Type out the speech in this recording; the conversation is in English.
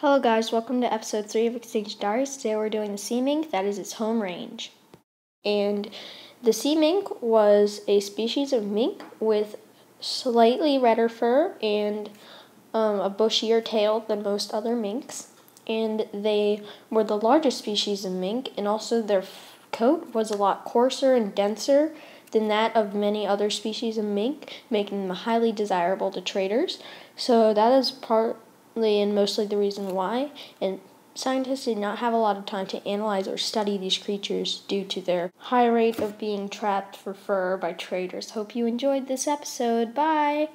Hello guys, welcome to episode 3 of Extinction Diaries. Today we're doing the sea mink, that is its home range. And the sea mink was a species of mink with slightly redder fur and um, a bushier tail than most other minks. And they were the largest species of mink, and also their coat was a lot coarser and denser than that of many other species of mink, making them highly desirable to traders. So that is part and mostly the reason why. And scientists did not have a lot of time to analyze or study these creatures due to their high rate of being trapped for fur by traders. Hope you enjoyed this episode. Bye!